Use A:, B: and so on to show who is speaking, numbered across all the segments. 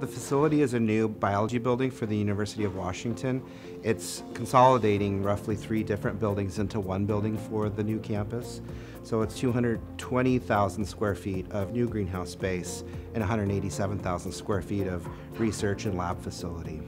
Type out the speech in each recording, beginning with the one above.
A: The facility is a new biology building for the University of Washington. It's consolidating roughly three different buildings into one building for the new campus. So it's 220,000 square feet of new greenhouse space and 187,000 square feet of research and lab facility.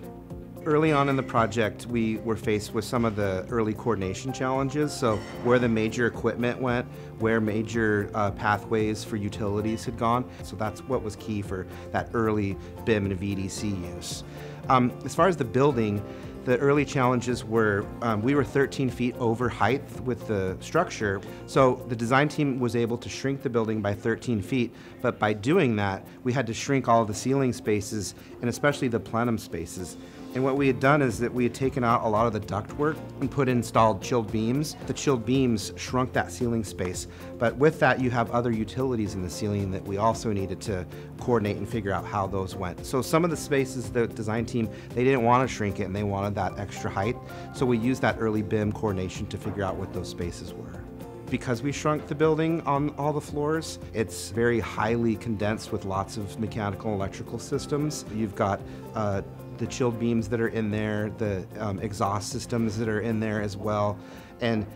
A: Early on in the project, we were faced with some of the early coordination challenges. So, where the major equipment went, where major uh, pathways for utilities had gone. So, that's what was key for that early BIM and VDC use. Um, as far as the building, the early challenges were um, we were 13 feet over height with the structure, so the design team was able to shrink the building by 13 feet. But by doing that, we had to shrink all the ceiling spaces and especially the plenum spaces. And what we had done is that we had taken out a lot of the ductwork and put installed chilled beams. The chilled beams shrunk that ceiling space. But with that, you have other utilities in the ceiling that we also needed to coordinate and figure out how those went. So some of the spaces, the design team, they didn't want to shrink it and they wanted that extra height. So we used that early BIM coordination to figure out what those spaces were because we shrunk the building on all the floors, it's very highly condensed with lots of mechanical and electrical systems. You've got uh, the chilled beams that are in there, the um, exhaust systems that are in there as well. And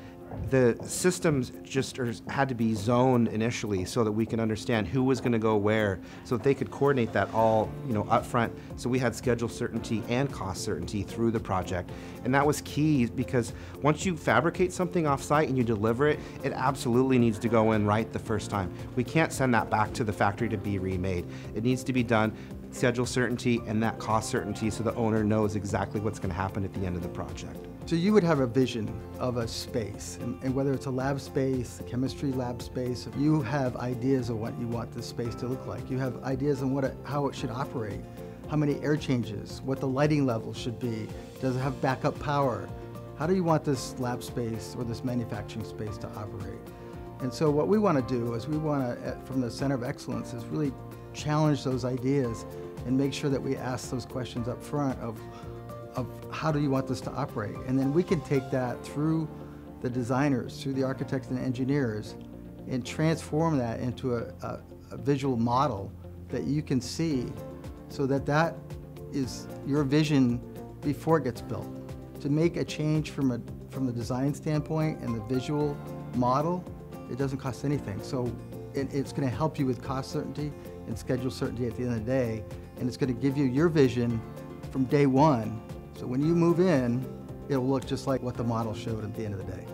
A: the systems just are, had to be zoned initially so that we can understand who was going to go where so that they could coordinate that all you know up front so we had schedule certainty and cost certainty through the project. And that was key because once you fabricate something off site and you deliver it it absolutely needs to go in right the first time. We can't send that back to the factory to be remade. It needs to be done schedule certainty and that cost certainty so the owner knows exactly what's going to happen at the end of the project
B: so you would have a vision of a space, and, and, whether it's a lab space, a chemistry lab space, you have ideas of what you want this space to look like. You have ideas on what it, how it should operate, how many air changes, what the lighting level should be, does it have backup power? How do you want this lab space or this manufacturing space to operate? And so what we want to do is we want to, uh, from the Center of Excellence, is really challenge those ideas and make sure that we ask those questions up front of of how do you want this to operate? And then we can take that through the designers, through the architects and engineers, and transform that into a, a, a visual model that you can see so that that is your vision before it gets built. To make a change from, a, from the design standpoint and the visual model, it doesn't cost anything. So it, it's going to help you with cost certainty and schedule certainty at the end of the day, and it's going to give you your vision from day one so when you move in, it'll look just like what the model showed at the end of the day.